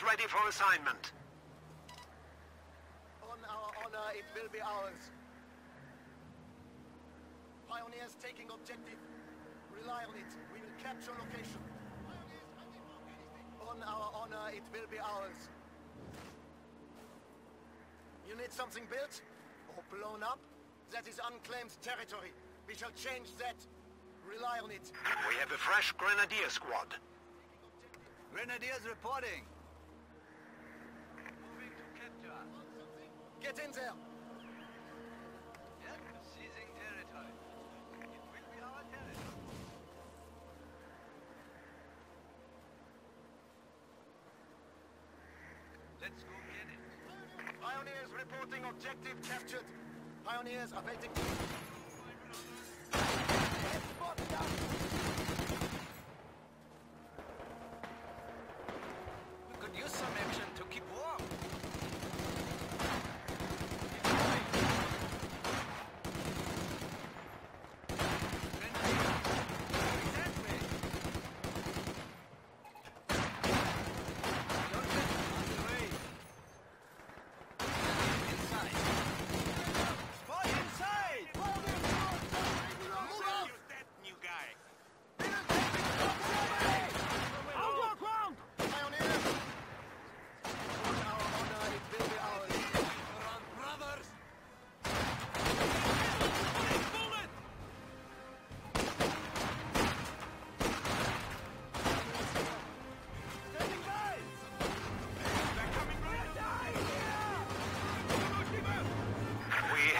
Pioneers ready for assignment. On our honor, it will be ours. Pioneers taking objective. Rely on it. We will capture location. On our honor, it will be ours. You need something built? Or blown up? That is unclaimed territory. We shall change that. Rely on it. We have a fresh grenadier squad. Grenadiers reporting. Moving to capture. Get in there. Yep, seizing territory. It will be our territory. Let's go get it. Pioneers reporting objective captured. Pioneers awaiting. We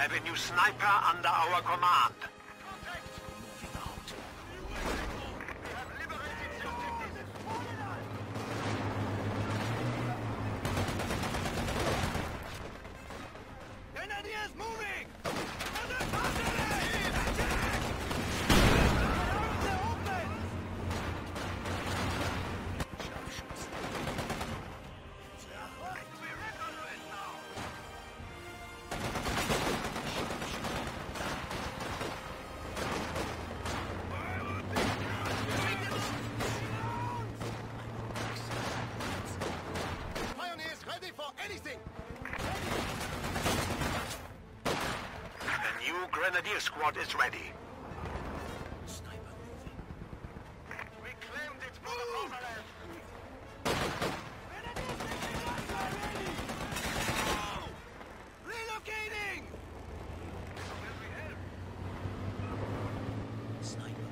have a new sniper under our command. Squad is ready. We claimed it for the fatherland! Relocating! Sniper,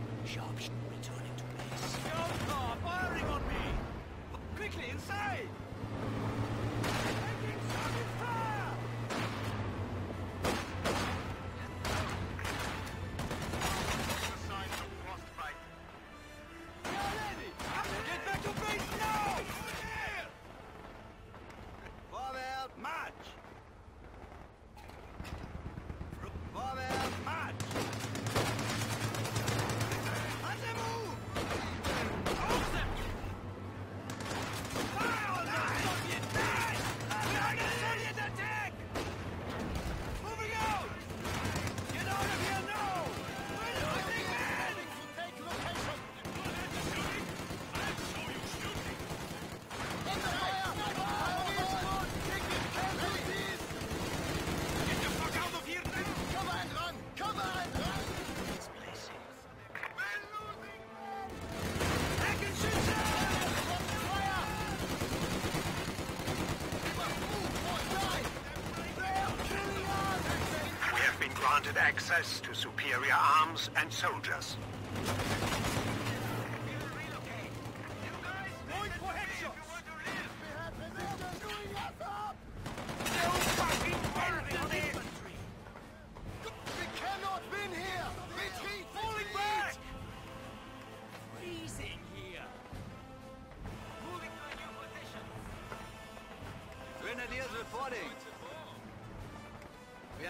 access to superior arms and soldiers.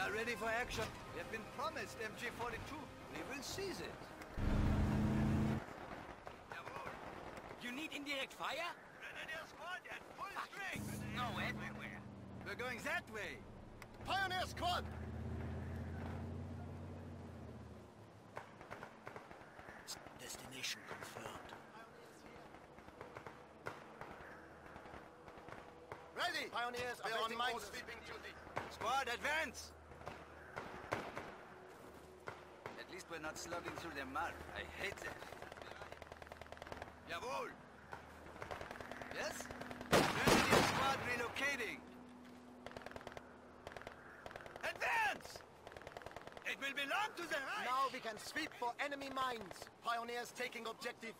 Are ready for action. We have been promised MG-42. We will seize it. You need Indirect fire? Grenadier squad at full strength. No, everywhere. We're going that way. Pioneer Squad! Destination confirmed. Ready! Pioneers, we're on mine sweeping duty. Squad, advance! At least we're not slugging through the mud. I hate that. Jawohl! Yes? Grenadier squad relocating. Advance! It will belong to the Reich! Now we can sweep for enemy mines. Pioneers taking objective.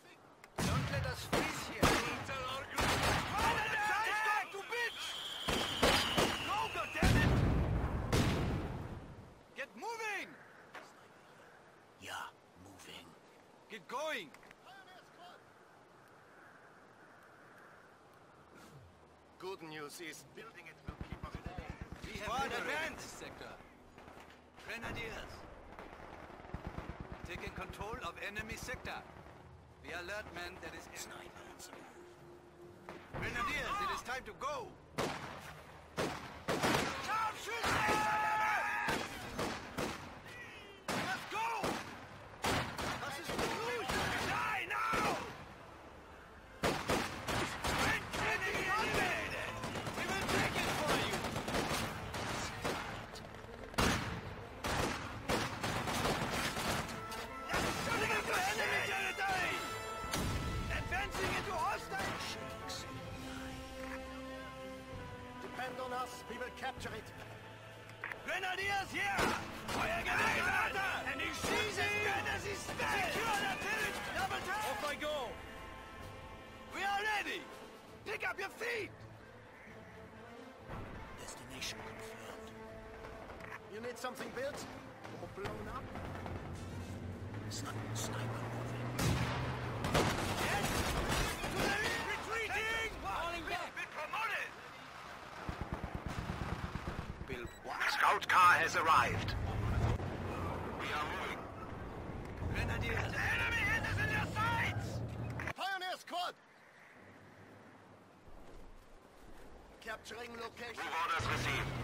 Don't let us freeze here. Attack to bitch! Go, goddammit! Get moving! Yeah, moving. Get going! Good news is building it will keep us We have advance sector. Grenadiers. Taking control of enemy sector. The alert man that is the. Grenadiers, it is time to go! Let's Grenadiers here! Feuergeleiter! And he's seizing! Secure the village! Double tap! Off I go! We are ready! Pick up your feet! Destination confirmed. You need something built or blown up? Sni- sniper moving. Yes! To the retreating! Falling back! Been promoted. Build The scout car has arrived. We are moving. Grenadiers! The enemy us in their sights. Pioneer Squad! Capturing location. Move orders received.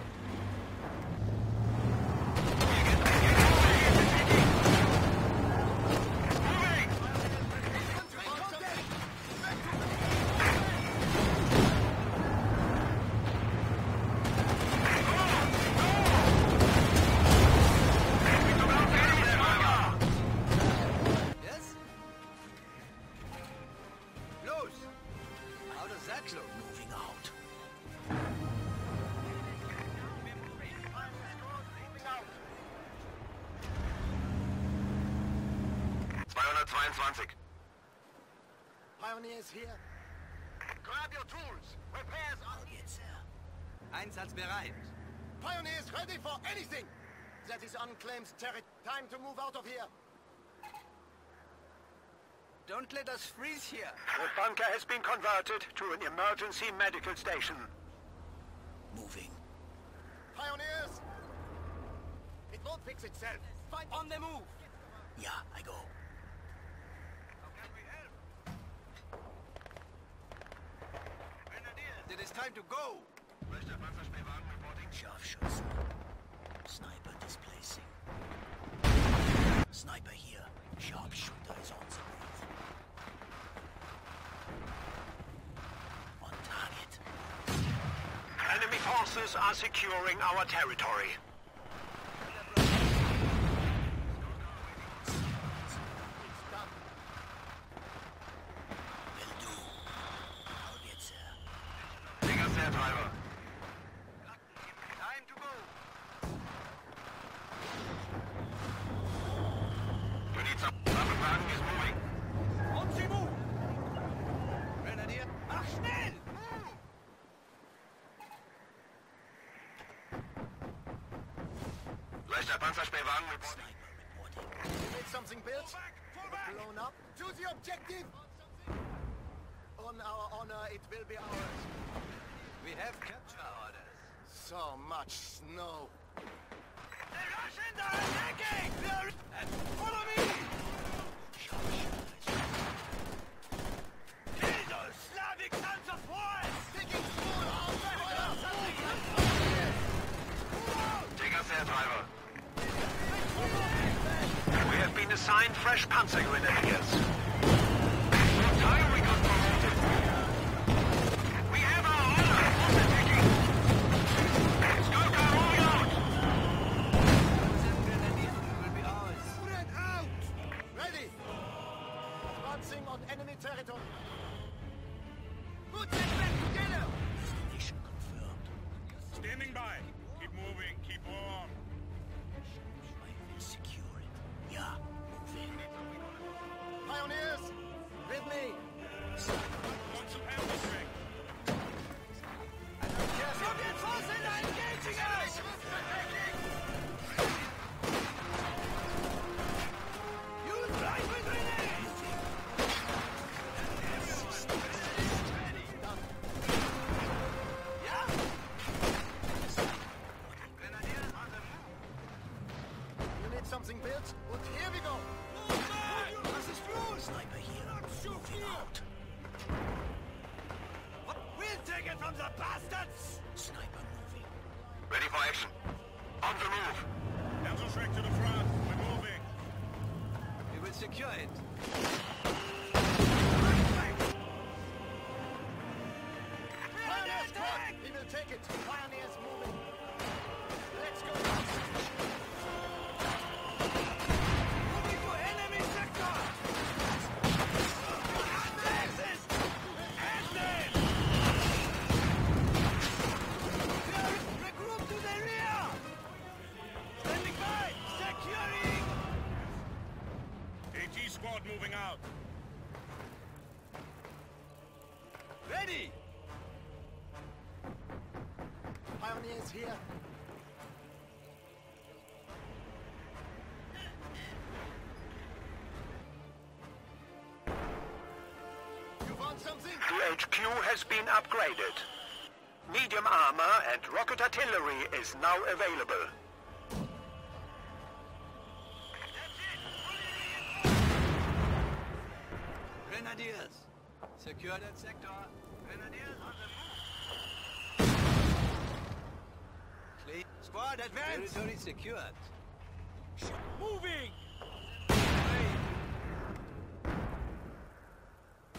Pioneers here. Grab your tools. Repairs are... I'll get there. Einsatzbereit. Pioneers ready for anything! That is unclaimed territory. Time to move out of here. Don't let us freeze here. The bunker has been converted to an emergency medical station. Moving. Pioneers! It won't fix itself. Find On the move! Yeah, I go. How can we help? Grenadiers. It is time to go. Leichter Panzerspähwagen reporting. Scharfschützen. Sniper displacing. Sniper here. Sharpshooter is on the move. On target. Enemy forces are securing our territory. It's done. Will do. I'll get there. Bring us there, driver. Time to go. We need some... Waffenwagen is moving. On Sie move! Grenadier, mach schnell! Leichter Panzerspähwagen reporting. Sniper reporting. You need something built? Fall back. Fall back. Blown up? To the objective! On our honor, it will be ours. We have capture orders. So much snow. The Russians are attacking! They're... And follow me! Sharpshooter is Kill those assign fresh Panzer Grenadiers. Squad moving out. Ready! Pioneers here! You HQ has been upgraded. Medium armor and rocket artillery is now available. Secure that sector. Grenadiers on the move. Clean. Squad, advance! Territory secured. Moving!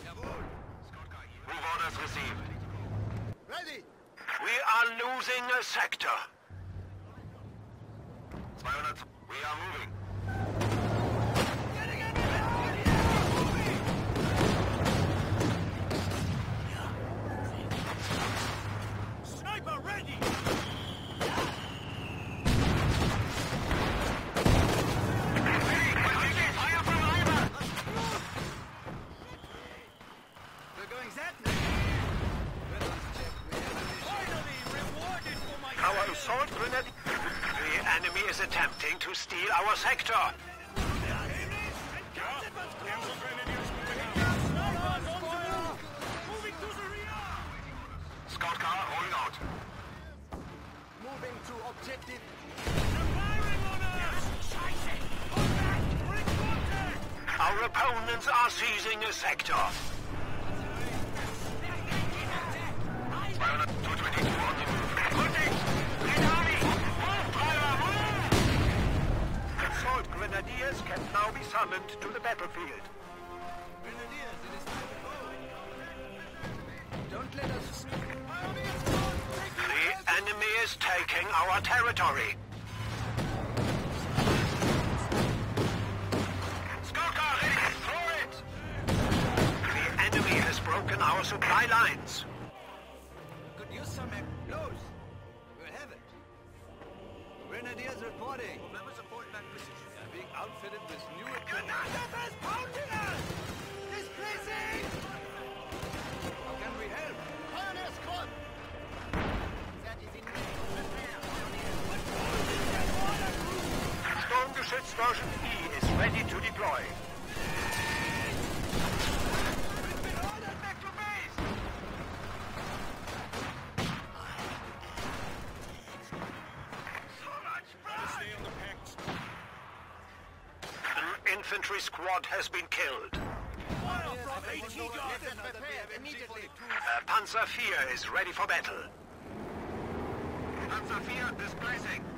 Jawohl! Move orders received. Ready! We are losing a sector. 200. We are moving. Steal our sector. Panzer Grenadiers moving out. Moving to the rear! Scout car rolling out. Moving to objective. Firing on us! Scheiße! Hold back! Bring contact! Our opponents are seizing a sector. Now be summoned to the battlefield. Grenadiers, it is time to go! Don't let us... The enemy is taking our territory. Scout ready! Throw it! The enemy has broken our supply lines. Could use some... Close! We'll have it. Grenadiers reporting. Version E is ready to deploy. Infantry squad has been killed. Uh, Panzer IV is ready for battle. Panzer IV displacing.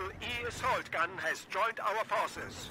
Model E assault gun has joined our forces.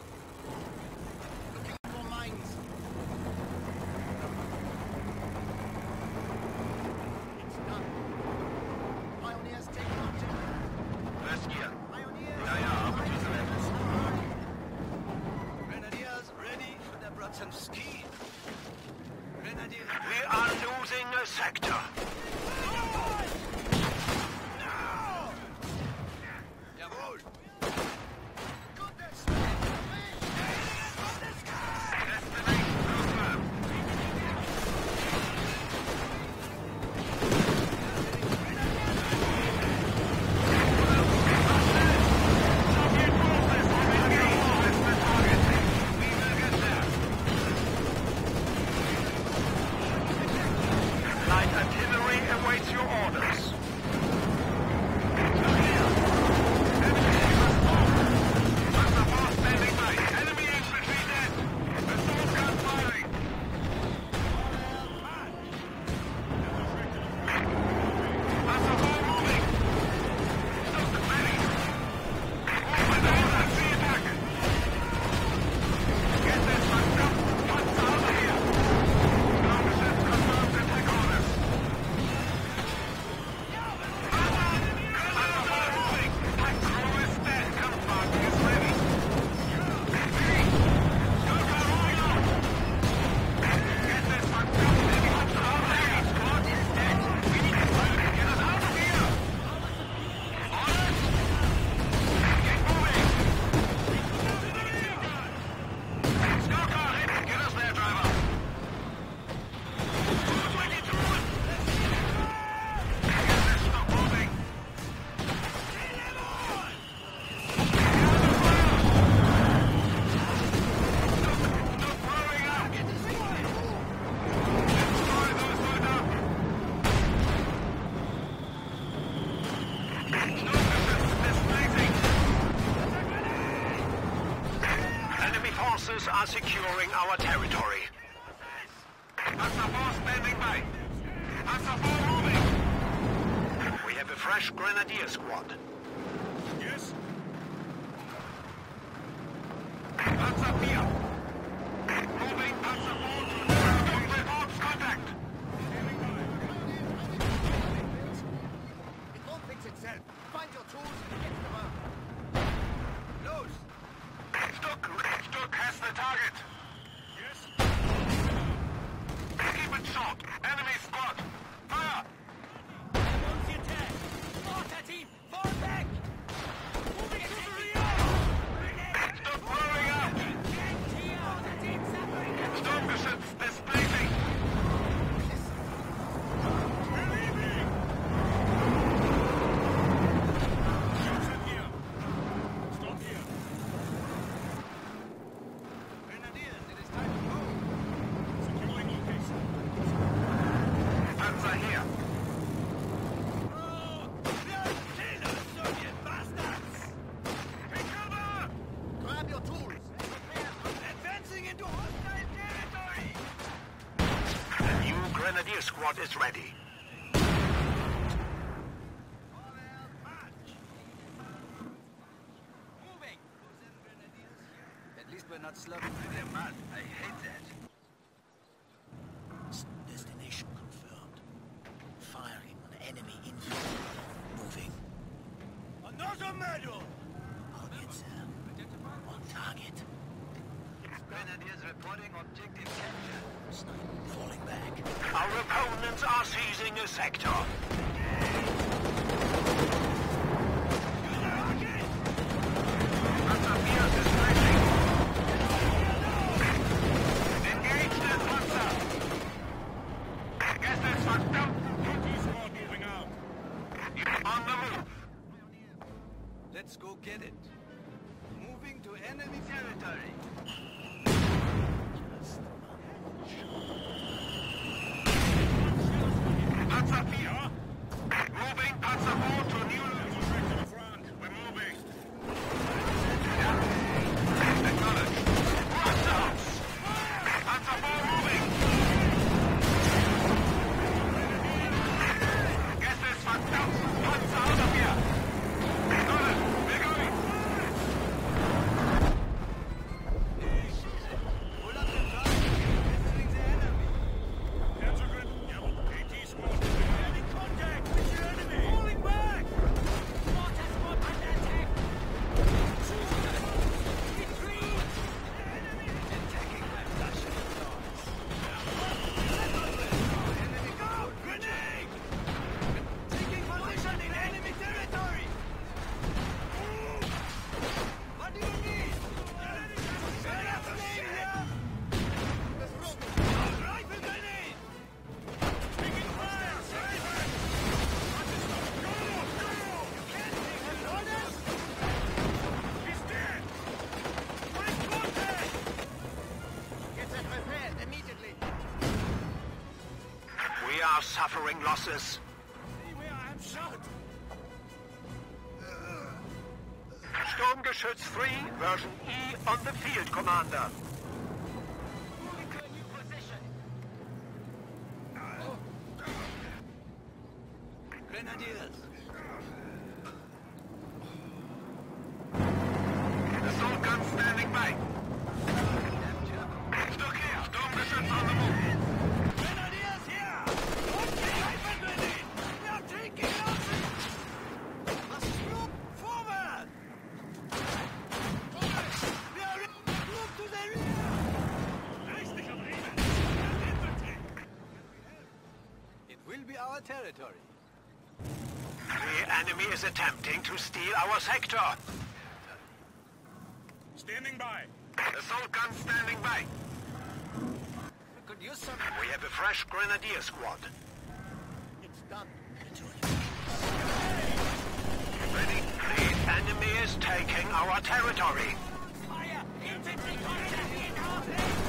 During our Grenadier squad is ready. suffering losses. Sturmgeschütz 3, version E on the field, Commander. Grenadiers, enemy is attempting to steal our sector. Standing by. Assault gun standing by. We could use some... We have a fresh grenadier squad. It's done. Ready? The enemy is taking our territory. Fire! Infantry in our place!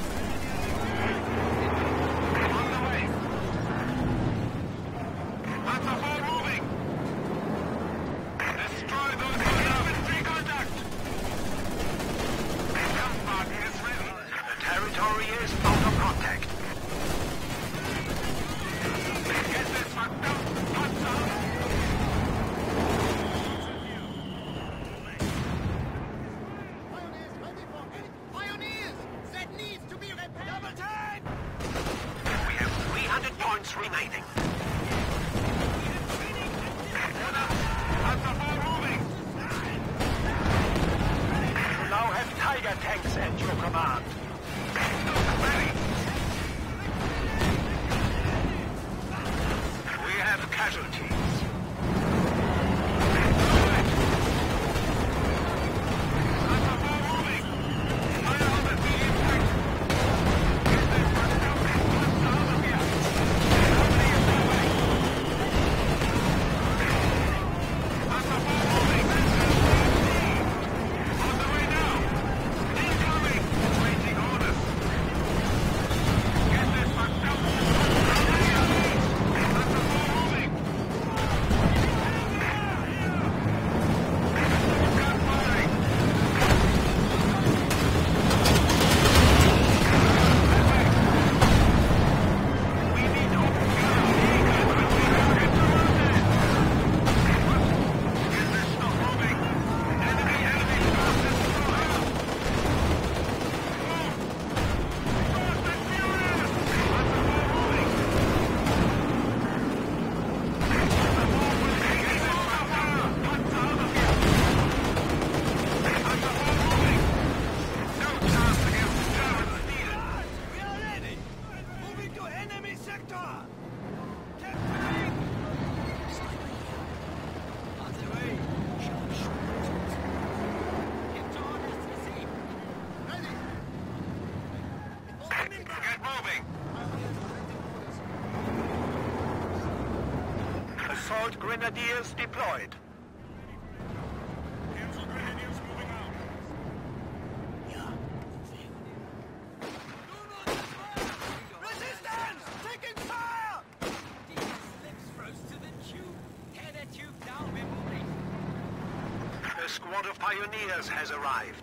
Pioneers has arrived.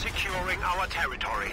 Securing our territory.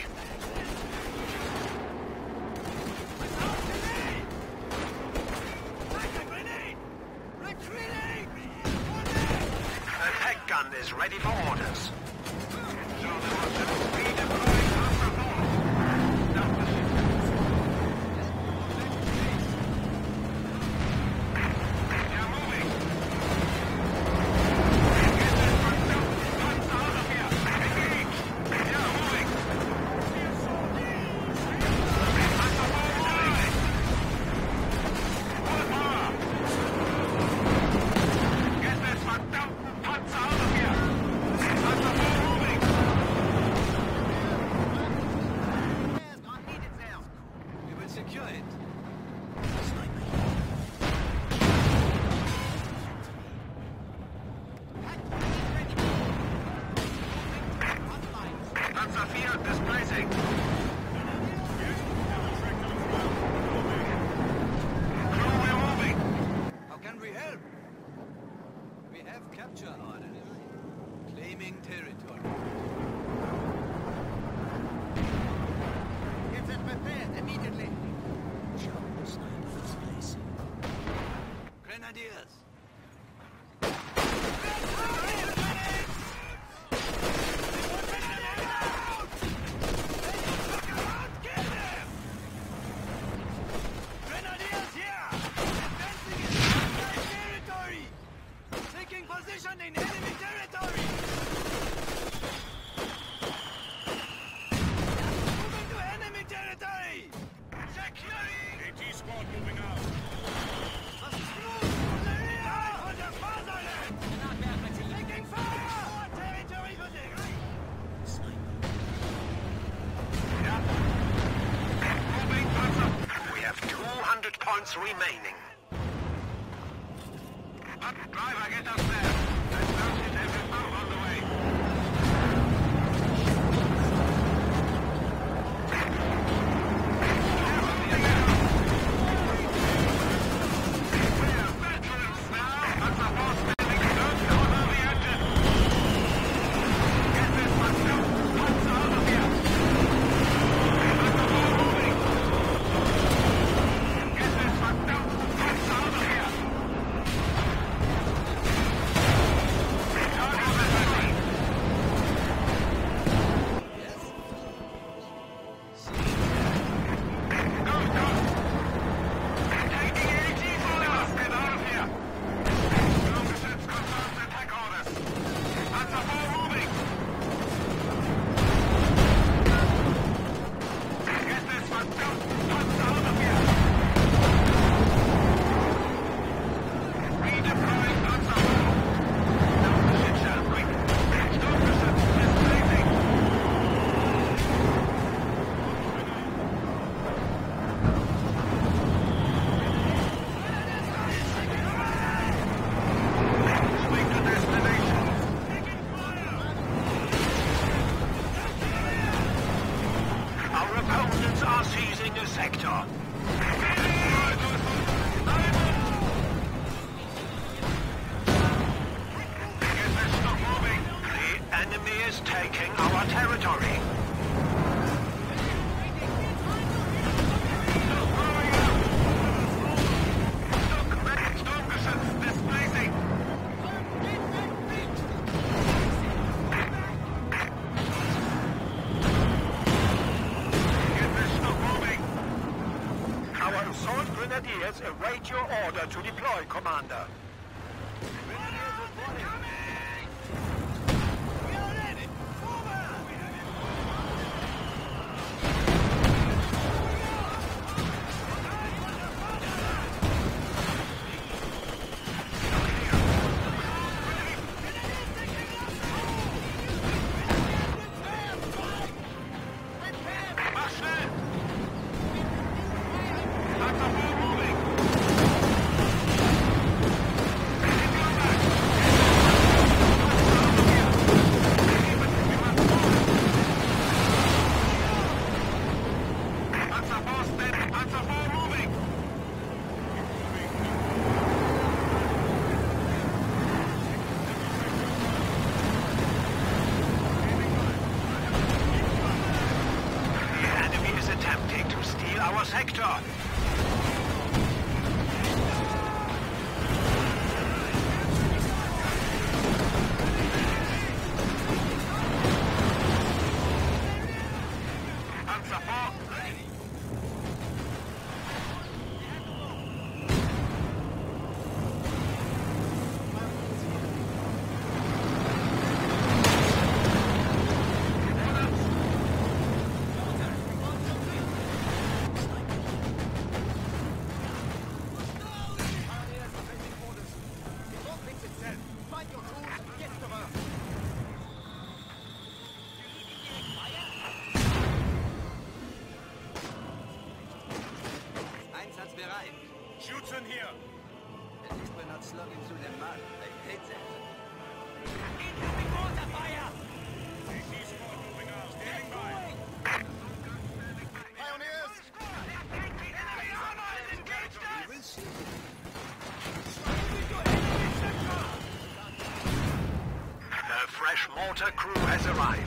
200 remaining. Grenadiers await your order to deploy, Commander. Mach schnell! Panzer moving! Panzer 4 dead! Panzer 4 moving! The enemy is attempting to steal our sector. Mortar crew has arrived.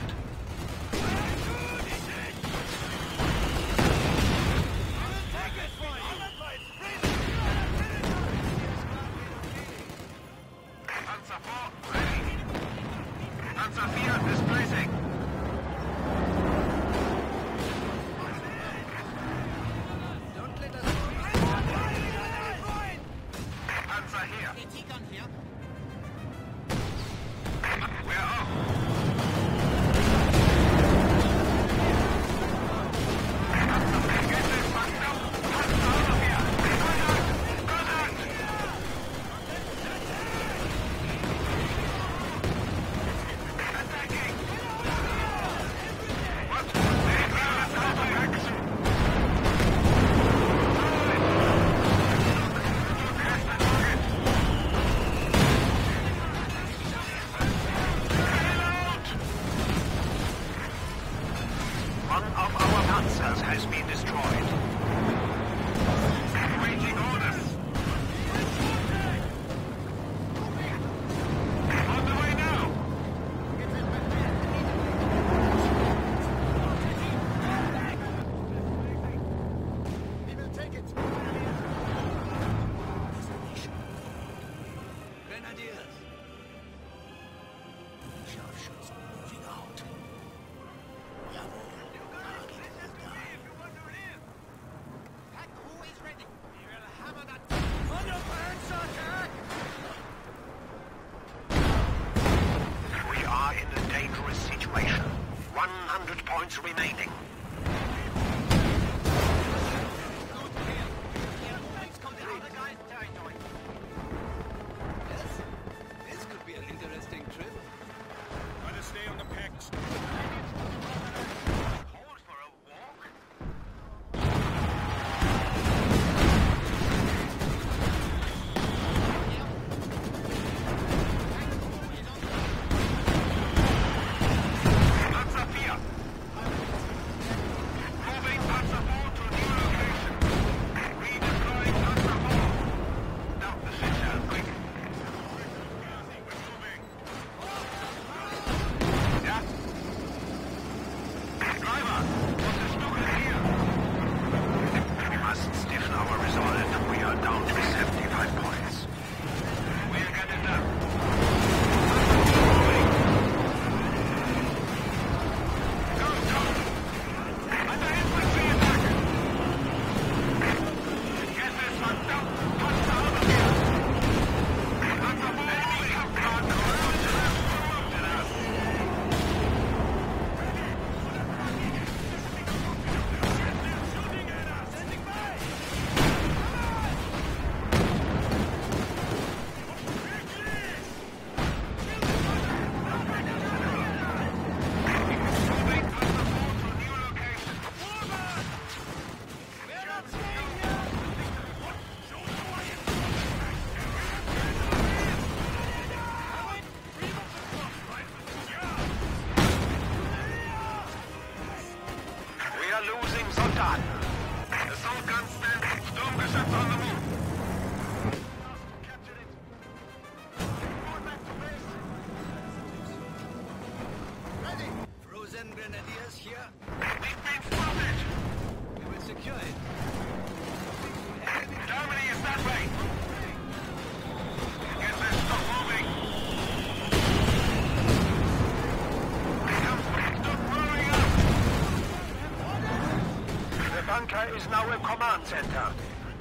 Alpha is now a command center.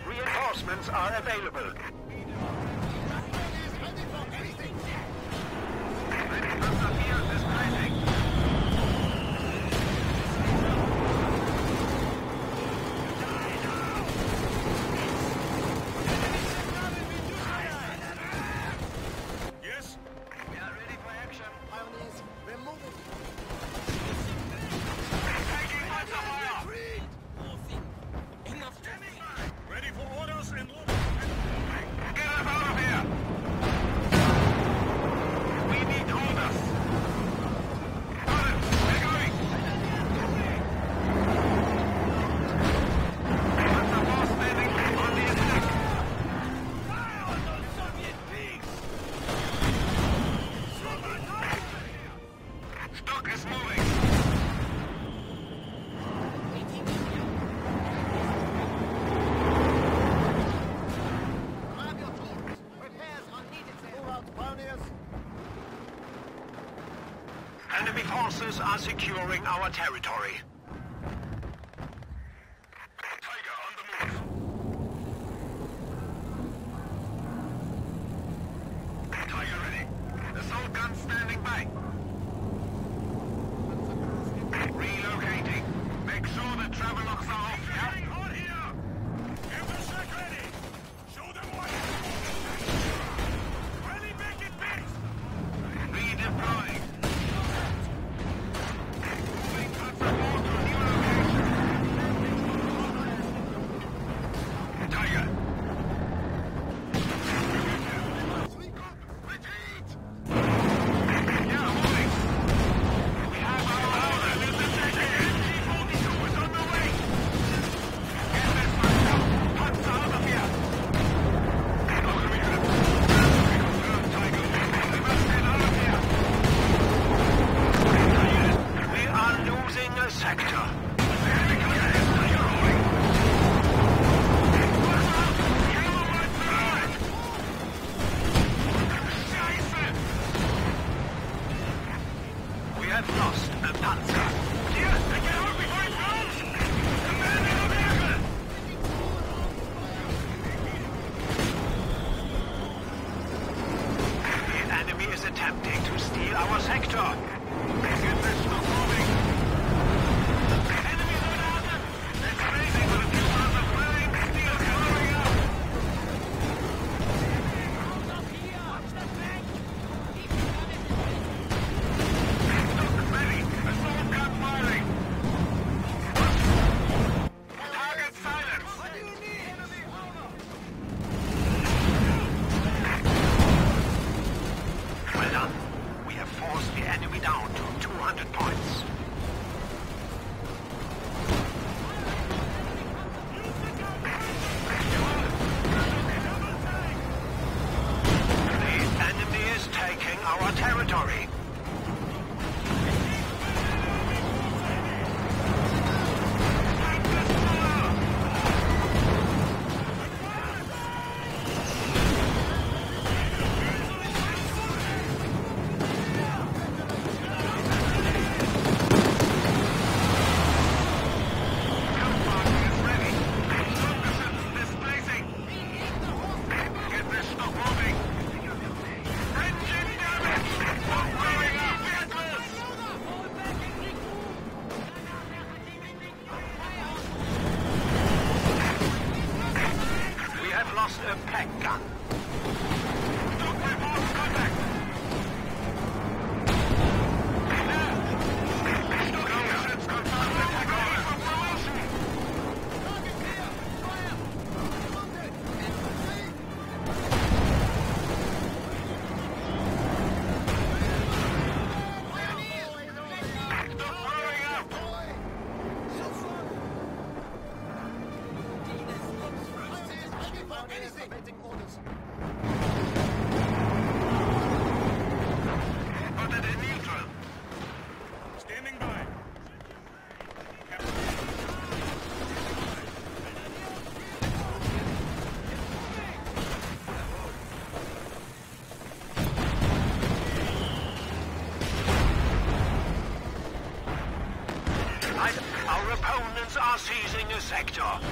Reinforcements are available. Anything. our are seizing the sector.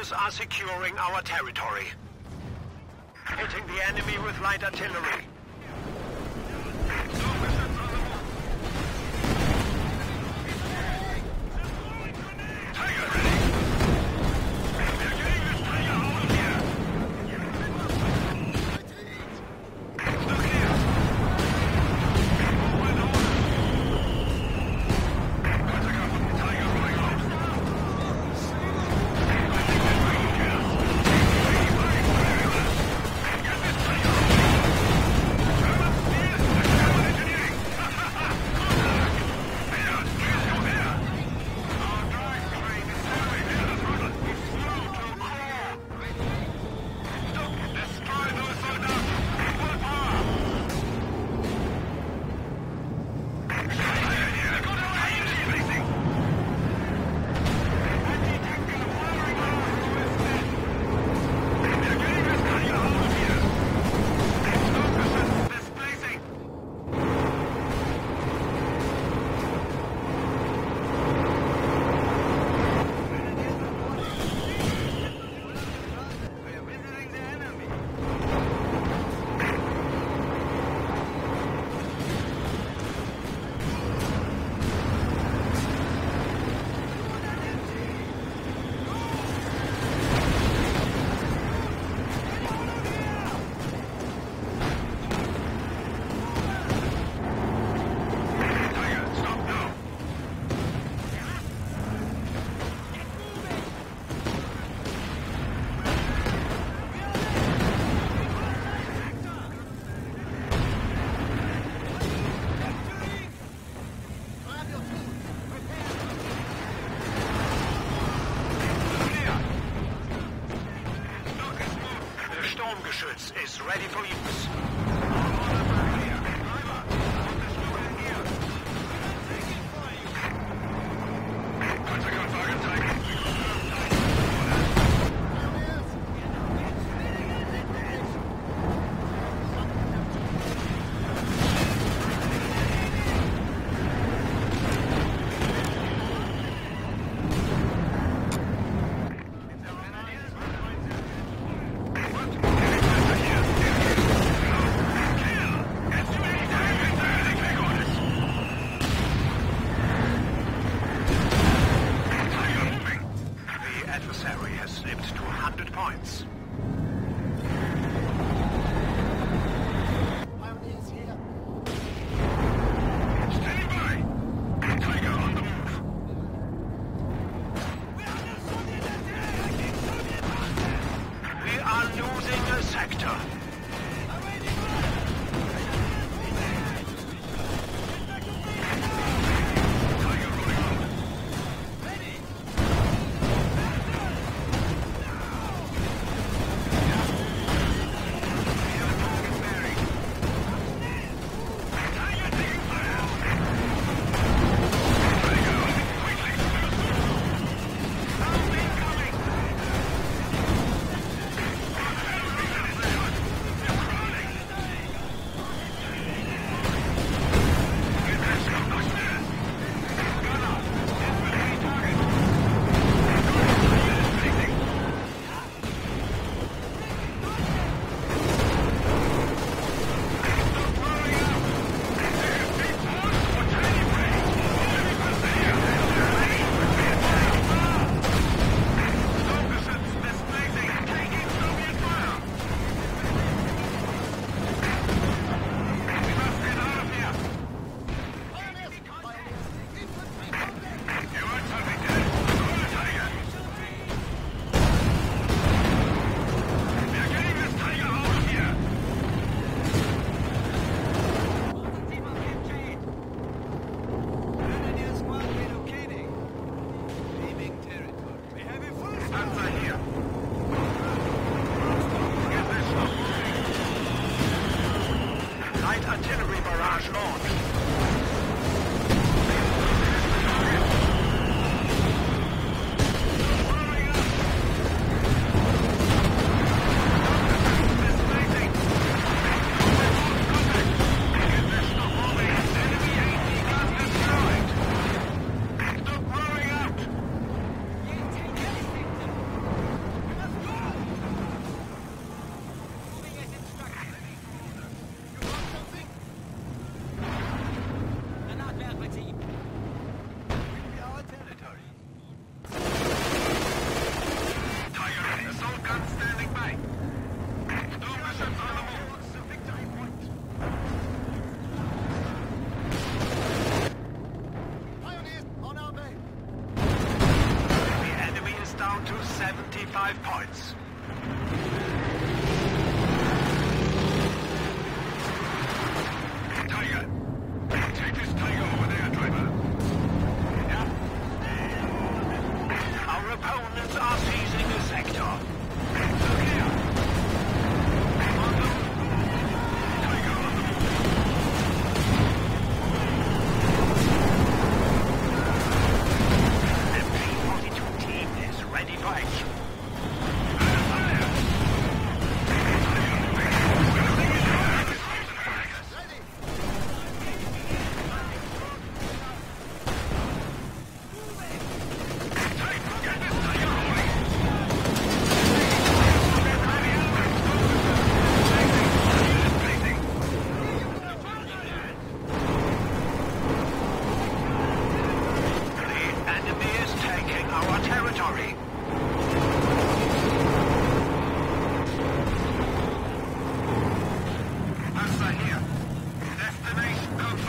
Are securing our territory. Hitting the enemy with light artillery.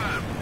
Confirmed.